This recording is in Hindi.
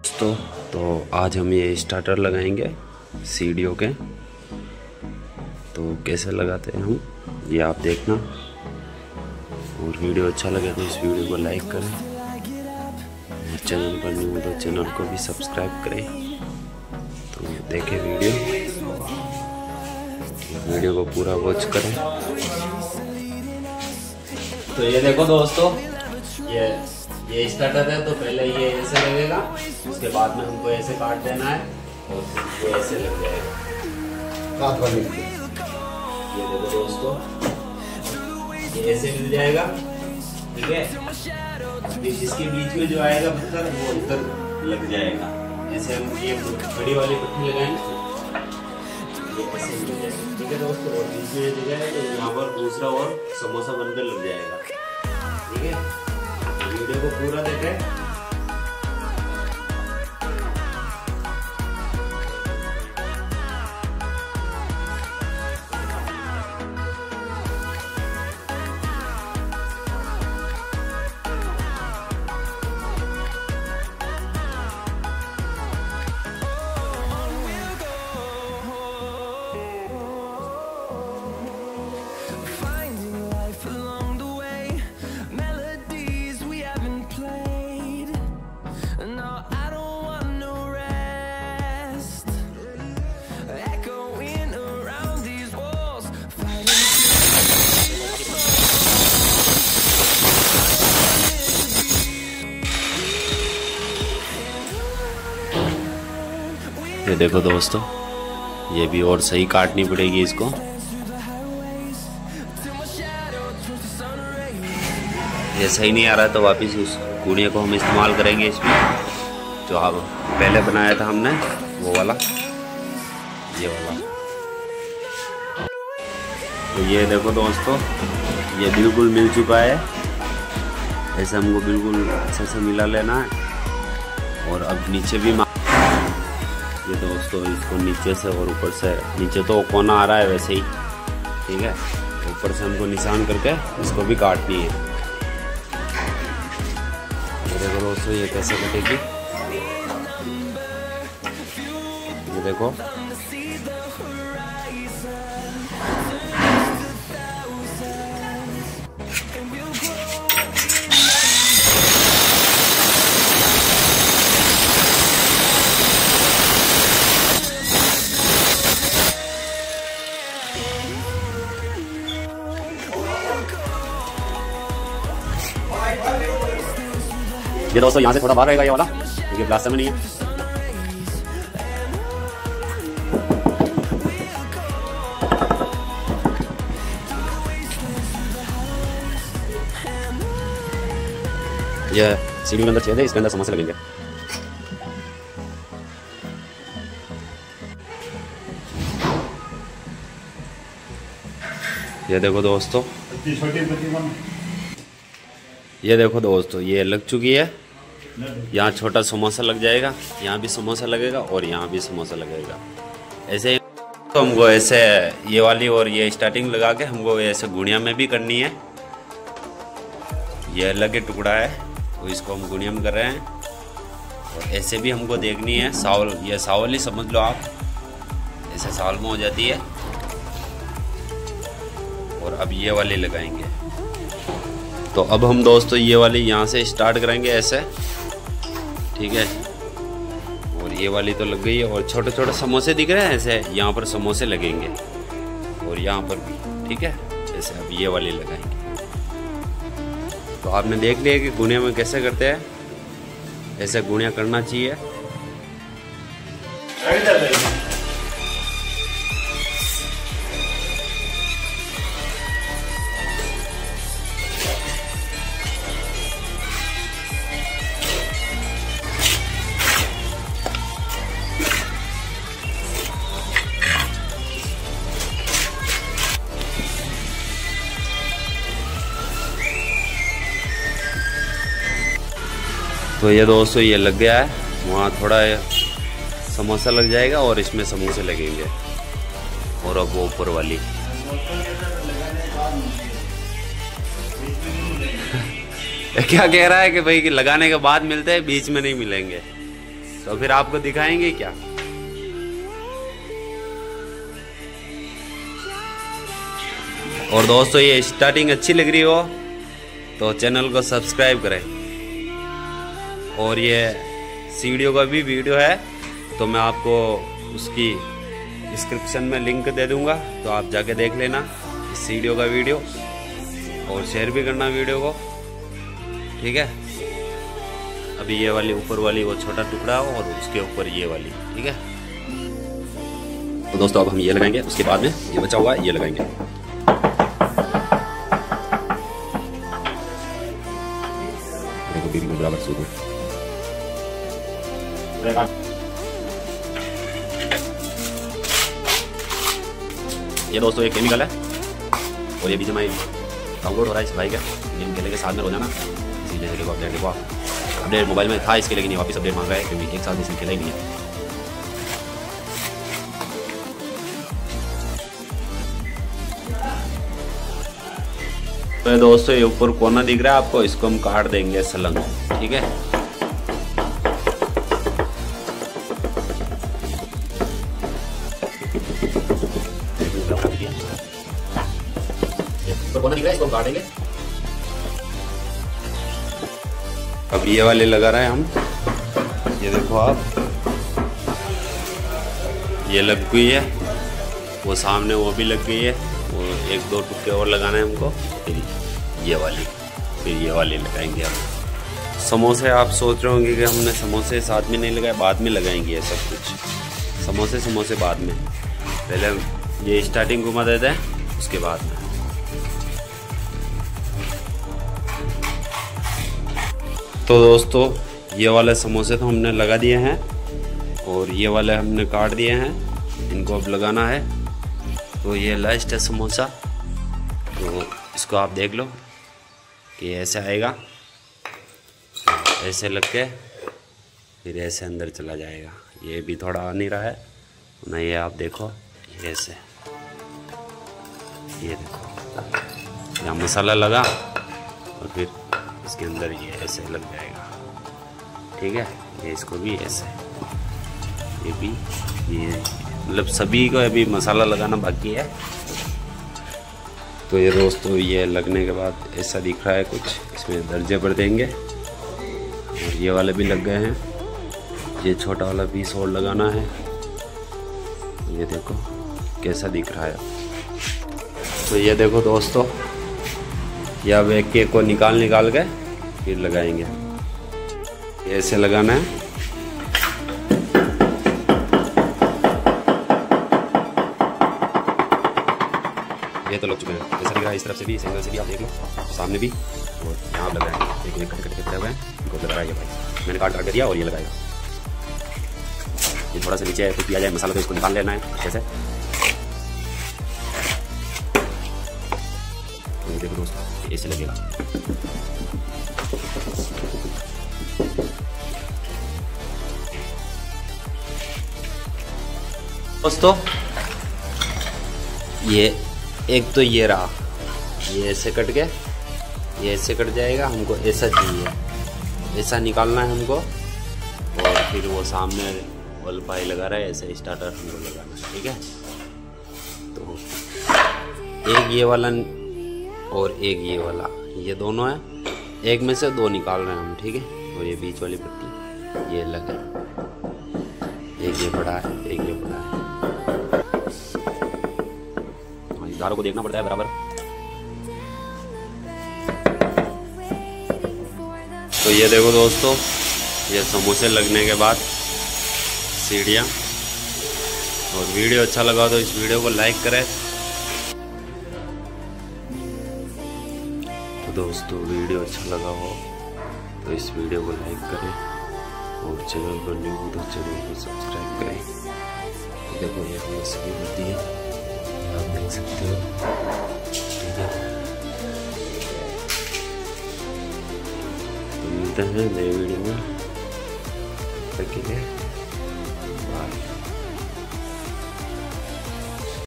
दोस्तों तो आज हम ये स्टार्टर लगाएँगे सीढ़ियों के। तो कैसे लगाते हैं हम, ये आप देखना। और वीडियो अच्छा लगे तो इस वीडियो को लाइक करें। और चैनल पर नहीं हो तो चैनल को भी सब्सक्राइब करें। तो देखें वीडियो। वीडियो को पूरा वॉच करें। तो ये देखो दोस्तों, ये ये स्टार्टर है तो पहले ये ऐसे लगेगा उसके बाद में हमको ऐसे काट देना है और ये ऐसे लग जाएगा। ये देखो दोस्तों ये ऐसे मिल जाएगा ठीक है? फिर इसके बीच में जो आएगा पत्थर वो अंदर लग जाएगा। ऐसे हम ये बड़ी वाली पट्टी लगाएँगे। ये ऐसे मिल जाएगा ठीक है दोस्तों? और बीच में जगह है तो यहाँ पर दूसरा और समोसा बनकर लग जाएगा ठीक है? वीडियो को पूरा देखें। देखो दोस्तों, ये भी और सही काटनी पड़ेगी इसको। ये सही नहीं आ रहा तो वापस उस कूड़े को हम इस्तेमाल करेंगे इसमें। जो आप पहले बनाया था हमने, वो वाला। ये वाला। तो ये देखो दोस्तों, ये बिल्कुल मिल चुका है। ऐसे हमको बिल्कुल अच्छे से मिला लेना है। और अब नीचे भी ये दोस्तों इसको नीचे से और ऊपर से, नीचे तो कोना आ रहा है वैसे ही, ठीक है? ऊपर से हमको निशान करके इसको भी काटनी है। देखो दोस्तों ये कैसे कटेगी? ये देखो। ये दोस्तों यहाँ से थोड़ा बाहर रहेगा ये वाला। क्योंकि प्लास्टर में नहीं है। ये सीढ़ी के अंदर छेद है इसके अंदर समोसे लगेंगे। ये देखो दोस्तों। ये देखो दोस्तों, ये लग चुकी है। यहाँ छोटा समोसा लग जाएगा, यहाँ भी समोसा लगेगा और यहाँ भी समोसा लगेगा। ऐसे तो हमको ऐसे ये वाली और ये स्टार्टिंग लगा के हमको ऐसे गुड़िया में भी करनी है। ये अलग ही टुकड़ा है तो इसको हम गुड़िया में कर रहे हैं। और ऐसे भी हमको देखनी है, सावल, ये सावल ही समझ लो आप। ऐसे सावल में हो जाती है। और अब ये वाली लगाएँगे। तो अब हम दोस्तों ये वाली यहाँ से स्टार्ट करेंगे ऐसे। ठीक है? और ये वाली तो लग गई है और छोटे छोटे समोसे दिख रहे हैं ऐसे, यहाँ पर समोसे लगेंगे। और यहाँ पर भी, ठीक है? जैसे अब ये वाली लगाएँगे। तो आपने देख लिया कि गुनिया में कैसे करते हैं? ऐसे गुनिया करना चाहिए। तो ये दोस्तों ये लग गया है। वहाँ थोड़ा समोसा लग जाएगा और इसमें समोसे लगेंगे। और अब वो ऊपर वाली। क्या कह रहा है कि भाई कि लगाने के बाद मिलते हैं, बीच में नहीं मिलेंगे। तो फिर आपको दिखाएँगे क्या? और दोस्तों, ये स्टार्टिंग अच्छी लग रही हो तो चैनल को सब्सक्राइब करें। और ये सीडियो का भी वीडियो है तो मैं आपको उसकी डिस्क्रिप्शन में लिंक दे दूँगा तो आप जाके देख लेना इस सीडियो का वीडियो और शेयर भी करना वीडियो को। ठीक है? अभी ये वाली ऊपर वाली वो छोटा टुकड़ा और उसके ऊपर ये वाली, ठीक है? तो दोस्तों, अब हम ये लगाएँगे, उसके बाद में ये बचा हुआ ये लगाएँगे। देखो में बराबर सूद ये दोस्तों, एक केमिकल है और ये बीच में डाउनलोड हो रहा है इस भाई का। गेम खेलेंगे साथ में रोज़ाना इसीलिए देखो, अपडेट देखो अपडेट मोबाइल में था, इसके लेकिन वापस अपडेट मांग है, क्योंकि एक साल से इसमें खेला ही नहीं है। तो दोस्तों, ये ऊपर कोना दिख रहा है आपको, इसको हम काट देंगे, सलंग। ठीक है? कोना दिख रहा है इसको काटेंगे अब ये वाले लगा रहे हैं हम। ये देखो आप। ये लग गई है। वो सामने वो भी लग गई है। वो एक दो टुकड़े और लगाना है हमको। फिर ये वाली, फिर ये वाली लगाएँगे हम। समोसे आप सोच रहे होंगे कि हमने समोसे साथ में नहीं लगाए, बाद में लगाएँगे ये सब कुछ। समोसे समोसे बाद में। पहले ये स्टार्टिंग घुमा देते हैं, उसके बाद में। तो दोस्तों, ये वाले समोसे तो हमने लगा दिए हैं और ये वाले हमने काट दिए हैं। इनको अब लगाना है। तो ये लास्ट है समोसा। तो इसको आप देख लो कि ऐसे आएगा। ऐसे लग के फिर ऐसे अंदर चला जाएगा। ये भी थोड़ा आ नहीं रहा है। ना ये आप देखो ऐसे। ये देखो। यहाँ मसाला लगा? और फिर इसके अंदर ये ऐसे लग जाएगा। ठीक है? ये इसको भी ऐसे। ये भी, ये मतलब सभी को अभी मसाला लगाना बाकी है। तो ये दोस्तों ये लगने के बाद ऐसा दिख रहा है कुछ। इसमें दर्जे भर देंगे। और ये वाले भी लग गए हैं। ये छोटा वाला पीस और लगाना है। ये देखो, कैसा दिख रहा है। तो ये देखो दोस्तों, ये एक केक को निकाल निकाल के फिर लगाएँगे। ऐसे लगाना है। ये तो लग चुके हैं। जैसा दिख रहा है इस तरफ़ से भी, इस एंगल से भी आप देख लो। सामने भी। और यहाँ आप लगाएँगे। एक एक कट कट के खड़े हुए हैं। इनको लगा रहा है भाई। मैंने काट काट कर दिया और ये लगाएगा ये थोड़ा सा नीचे कुछ दिया जाए, मसाला तो इसको निकाल लेना है से। तो देखो दोस्तों, ऐसे लगेगा। दोस्तों, ये एक तो ये रहा। ये ऐसे कट के ये ऐसे कट जाएगा, हमको ऐसा चाहिए। ऐसा निकालना है हमको, और फिर वो सामने वल पाई लगा रहा है, ऐसे स्टार्टर हमको लगाना है, ठीक है? तो एक ये वाला और एक ये वाला, ये दोनों है। एक में से दो निकाल रहे हैं हम, ठीक है? और ये बीच वाली पट्टी, ये अलग है एक ये बड़ा है, एक ये बड़ा है। धारों को देखना पड़ता है, बराबर। तो ये देखो दोस्तों, ये समोसे लगने के बाद सीढ़ियाँ। और वीडियो अच्छा लगा तो इस वीडियो को लाइक करें तो दोस्तों, वीडियो अच्छा लगा हो तो इस वीडियो को लाइक करें और चैनल पर न्यू हो तो चैनल को सब्सक्राइब करें। तो देखो, ये हमने सभी कर दिए आप देख सकते हो। ठीक है। तो मिलते हैं नए वीडियो में। तक के लिए